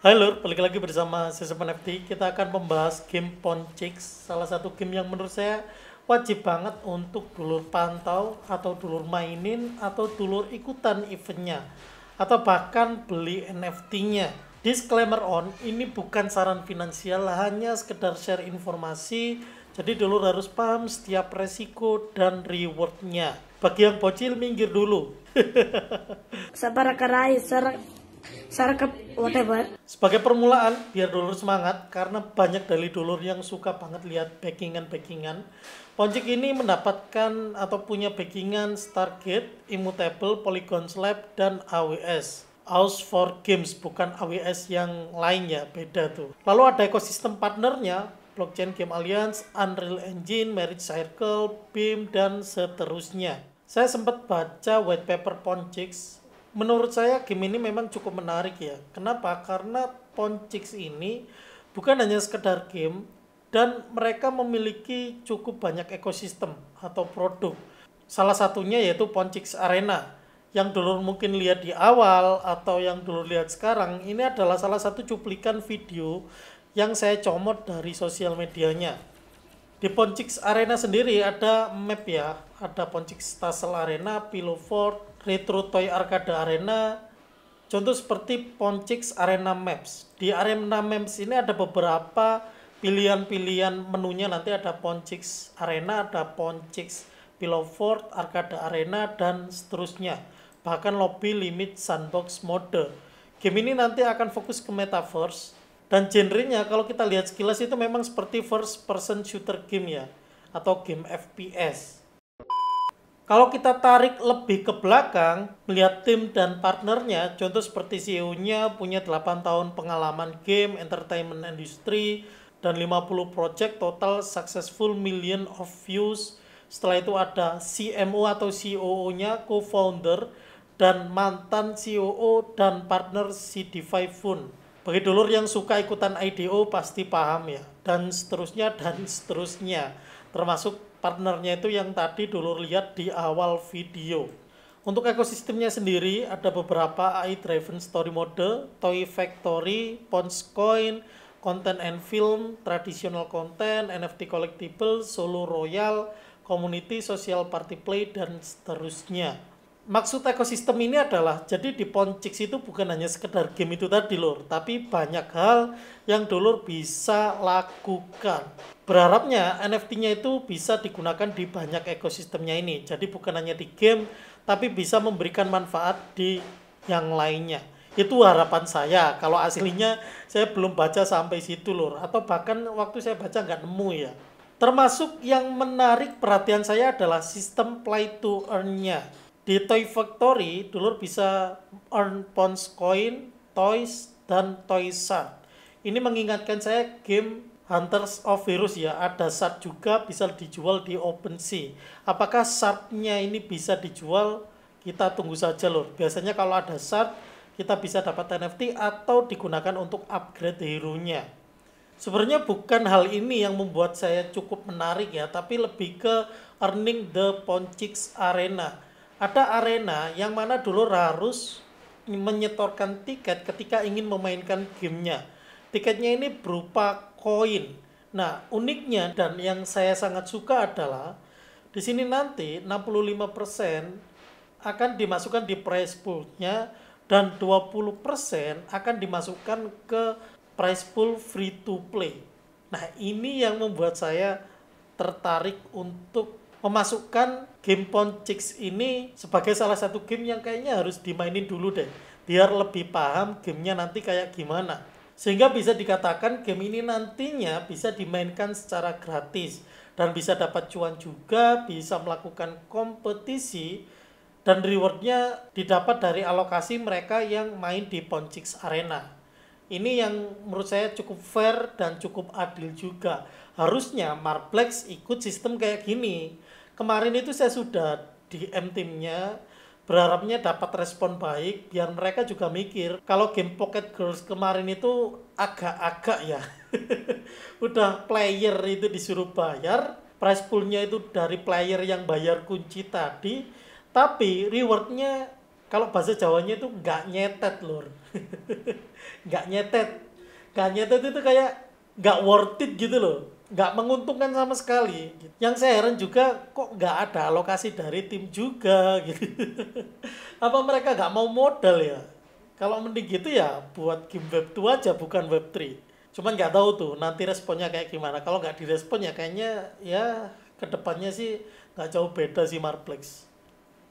Hai Lur, balik lagi bersama Sesep NFT Kita akan membahas game Ponchix Salah satu game yang menurut saya wajib banget untuk dulur pantau Atau dulur mainin Atau dulur ikutan eventnya Atau bahkan beli NFT-nya Disclaimer on, ini bukan saran finansial Hanya sekedar share informasi. Jadi dulur harus paham setiap resiko dan rewardnya. Bagi yang bocil minggir dulu. Sabar karai sar sarkap whatever Sebagai permulaan, biar dulur semangat, karena banyak dari dulur yang suka banget lihat backingan-backingan. Ponjik ini mendapatkan atau punya backingan Stargate, Immutable, Polygon Slab, dan AWS. House for Games, bukan AWS yang lain ya, beda tuh. Lalu ada ekosistem partnernya, Blockchain Game Alliance, Unreal Engine, Marriage Circle, BIM, dan seterusnya. Saya sempat baca white paper Ponchix menurut saya game ini memang cukup menarik ya. Kenapa? Karena Ponchix ini bukan hanya sekedar game dan mereka memiliki cukup banyak ekosistem atau produk. Salah satunya yaitu Ponchix Arena yang dulu mungkin lihat di awal atau yang dulu lihat sekarang ini adalah salah satu cuplikan video yang saya comot dari sosial medianya. Di Ponchix Arena sendiri ada map ya, ada Ponchix Tassel Arena, Pillow Fort, Retro Toy Arcade Arena, contoh seperti Ponchix Arena Maps. Di Arena Maps ini ada beberapa pilihan-pilihan menunya nanti ada Ponchix Arena, ada Ponchix Pillow Fort, Arcade Arena, dan seterusnya. Bahkan lobby limit sandbox mode. Game ini nanti akan fokus ke metaverse dan genrenya kalau kita lihat sekilas itu memang seperti first person shooter game ya atau game FPS. Kalau kita tarik lebih ke belakang, melihat tim dan partnernya, contoh seperti CEO-nya punya 8 tahun pengalaman game, entertainment industry, dan 50 project total successful million of views. Setelah itu ada CMO atau COO-nya, co-founder, dan mantan COO dan partner CD5 Fund. Bagi dulur yang suka ikutan IDO pasti paham ya. Dan seterusnya dan seterusnya. Termasuk partnernya itu yang tadi dulu lihat di awal video. Untuk ekosistemnya sendiri ada beberapa AI driven story mode, Toy Factory, Pons Coin, Content and Film, Traditional Content, NFT Collectible, Solo Royal, Community, Social Party Play, dan seterusnya. Maksud ekosistem ini adalah, jadi di Ponchix itu bukan hanya sekedar game itu tadi lor, tapi banyak hal yang dulur bisa lakukan. Berharapnya NFT-nya itu bisa digunakan di banyak ekosistemnya ini. Jadi bukan hanya di game, tapi bisa memberikan manfaat di yang lainnya. Itu harapan saya. Kalau aslinya saya belum baca sampai situ lur. Atau bahkan waktu saya baca nggak nemu ya. Termasuk yang menarik perhatian saya adalah sistem play to earn-nya. Di Toy Factory, dulur bisa earn points coin, toys, dan toy shard. Ini mengingatkan saya game Hunters of Virus ya ada shard juga bisa dijual di OpenSea apakah shardnya ini bisa dijual? Kita tunggu saja loh biasanya kalau ada shard kita bisa dapat NFT atau digunakan untuk upgrade hero nya sebenarnya bukan hal ini yang membuat saya cukup menarik ya tapi lebih ke earning the Ponchix Arena ada arena yang mana dulu harus menyetorkan tiket ketika ingin memainkan gamenya tiketnya ini berupa koin. Nah, uniknya dan yang saya sangat suka adalah di sini nanti 65% akan dimasukkan di price pool-nya dan 20% akan dimasukkan ke price pool free to play. Nah, ini yang membuat saya tertarik untuk memasukkan game Ponchix ini sebagai salah satu game yang kayaknya harus dimainin dulu deh biar lebih paham gamenya nanti kayak gimana sehingga bisa dikatakan game ini nantinya bisa dimainkan secara gratis dan bisa dapat cuan juga, bisa melakukan kompetisi dan rewardnya didapat dari alokasi mereka yang main di Ponchix Arena. Ini yang menurut saya cukup fair dan cukup adil juga. Harusnya Marplex ikut sistem kayak gini. Kemarin itu saya sudah di M timnya berharapnya dapat respon baik biar mereka juga mikir kalau game Pocket Girls kemarin itu agak-agak ya udah player itu disuruh bayar price poolnya itu dari player yang bayar kunci tadi tapi rewardnya kalau bahasa Jawanya itu nggak nyetet lur. Nggak nyetet. Nggak nyetet itu kayak nggak worth it gitu loh. Nggak menguntungkan sama sekali. Yang saya heran juga kok nggak ada alokasi dari tim juga gitu. Apa mereka nggak mau modal ya? Kalau mending gitu ya buat game web 2 aja bukan web 3 cuman nggak tahu tuh nanti responnya kayak gimana. Kalau nggak direspon ya kayaknya ya ke depannya sih nggak jauh beda sih Marplex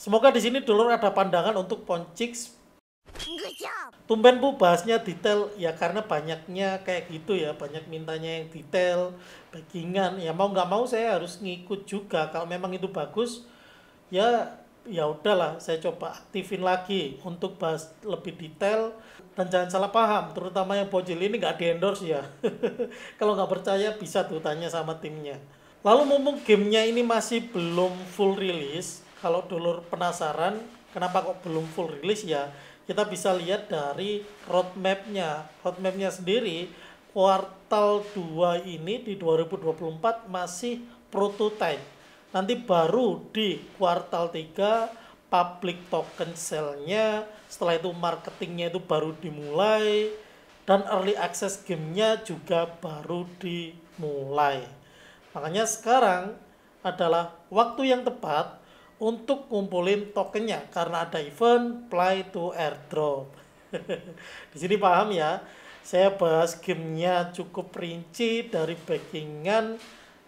Semoga di sini dulur ada pandangan untuk Ponchix. Tumben bu bahasnya detail. Ya karena banyaknya kayak gitu ya banyak mintanya yang detail backingan. Ya mau nggak mau saya harus ngikut juga. Kalau memang itu bagus ya ya udahlah saya coba aktifin lagi untuk bahas lebih detail dan jangan salah paham. Terutama yang bocil ini nggak di endorse ya. Kalau nggak percaya bisa tuh tanya sama timnya. Lalu mumpung gamenya ini masih belum full release kalau dulur penasaran kenapa kok belum full rilis ya? Kita bisa lihat dari roadmapnya. Roadmapnya sendiri kuartal 2 ini di 2024 masih prototype. Nanti baru di kuartal 3 public token sale-nya setelah itu marketingnya itu baru dimulai dan early access gamenya juga baru dimulai. Makanya sekarang adalah waktu yang tepat untuk ngumpulin tokennya karena ada event play to airdrop. Di sini paham ya? Saya bahas gamenya cukup rinci dari backingan,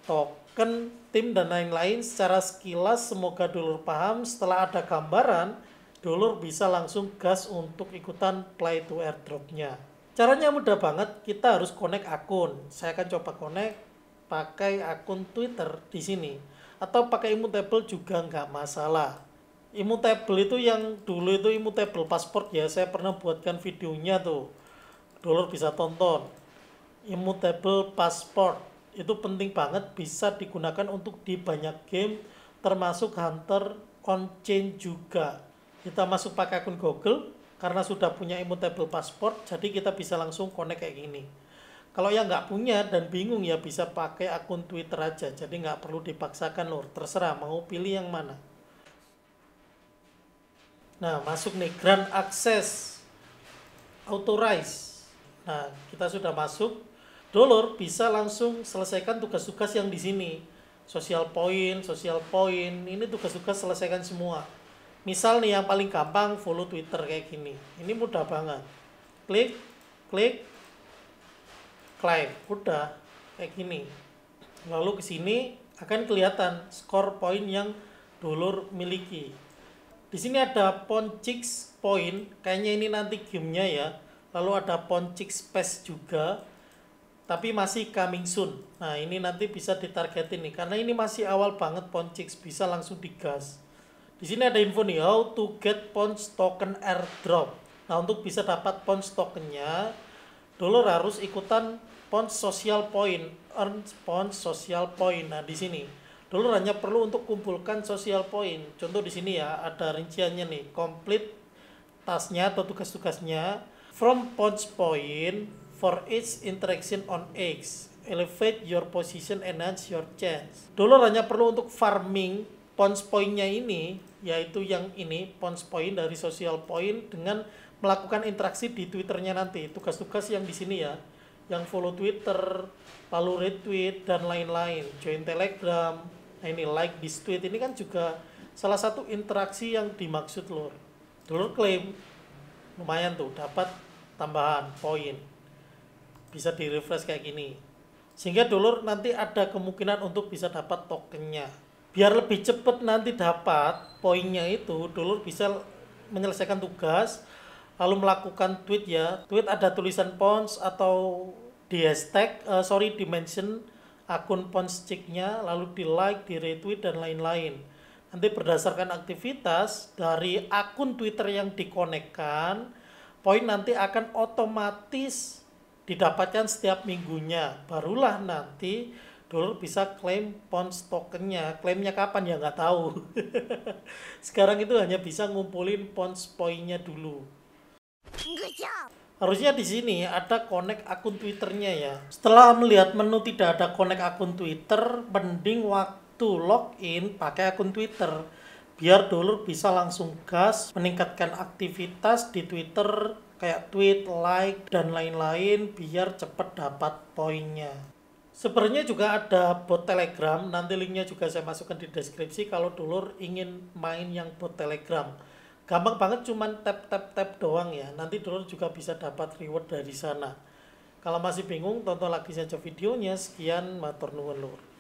token, tim dan lain-lain secara sekilas semoga dulur paham setelah ada gambaran dulur bisa langsung gas untuk ikutan play to airdropnya. Caranya mudah banget, kita harus connect akun. Saya akan coba connect pakai akun Twitter di sini atau pakai immutable juga nggak masalah. Immutable itu yang dulu itu immutable pasport ya saya pernah buatkan videonya tuh. Dulu bisa tonton. Immutable passport itu penting banget bisa digunakan untuk di banyak game termasuk hunter on chain juga. Kita masuk pakai akun google karena sudah punya immutable passport jadi kita bisa langsung connect kayak gini kalau yang nggak punya dan bingung ya bisa pakai akun Twitter aja. Jadi nggak perlu dipaksakan lor. Terserah mau pilih yang mana. Nah masuk nih Grand Access Authorize. Nah kita sudah masuk. Dolor bisa langsung selesaikan tugas-tugas yang di sini. Social point, social point. Ini tugas-tugas selesaikan semua. Misal nih yang paling gampang follow Twitter kayak gini. Ini mudah banget. Klik, klik, klaim udah kayak gini. Lalu ke sini akan kelihatan skor poin yang dulur miliki. Di sini ada Ponchix point kayaknya ini nanti gamenya ya. Lalu ada Ponchix Space juga tapi masih coming soon. Nah ini nanti bisa ditargetin nih karena ini masih awal banget Ponchix bisa langsung digas. Di sini ada info nih how to get Ponch token airdrop. Nah untuk bisa dapat Ponch tokennya dulur harus ikutan Pons social point, earn pons social point. Nah, di sini dulu hanya perlu untuk kumpulkan social point. Contoh di sini ya, ada rinciannya nih, complete tasnya atau tugas-tugasnya from pons point for each interaction on X. Elevate your position, enhance your chance. Dulu hanya perlu untuk farming pons pointnya ini, yaitu yang ini, pons point dari social point dengan melakukan interaksi di Twitternya nanti. Tugas-tugas yang di sini ya yang follow Twitter, lalu retweet dan lain-lain, join Telegram. Nah ini like this tweet ini kan juga salah satu interaksi yang dimaksud lor. Dulu klaim lumayan tuh dapat tambahan poin. Bisa di refresh kayak gini. Sehingga dulur nanti ada kemungkinan untuk bisa dapat tokennya. Biar lebih cepet nanti dapat poinnya itu, dulur bisa menyelesaikan tugas lalu melakukan tweet ya. Tweet ada tulisan pons atau di hashtag uh, sorry di mention akun pons chicknya lalu di like di retweet dan lain-lain. Nanti berdasarkan aktivitas dari akun Twitter yang dikonekkan poin nanti akan otomatis didapatkan setiap minggunya. Barulah nanti dulu bisa klaim pons tokennya. Klaimnya kapan ya? Nggak tahu. Sekarang itu hanya bisa ngumpulin pons poinnya dulu Harusnya di sini ada connect akun Twitternya ya. Setelah melihat menu tidak ada connect akun Twitter, mending waktu login pakai akun Twitter. biar dulur bisa langsung gas meningkatkan aktivitas di Twitter kayak tweet, like, dan lain-lain biar cepet dapat poinnya. Sebenarnya juga ada bot Telegram, nanti linknya juga saya masukkan di deskripsi kalau dulur ingin main yang bot Telegram. Gampang banget cuman tap tap tap doang ya. Nanti dulur juga bisa dapat reward dari sana. Kalau masih bingung, tonton lagi saja videonya. Sekian, matur nuwun lur.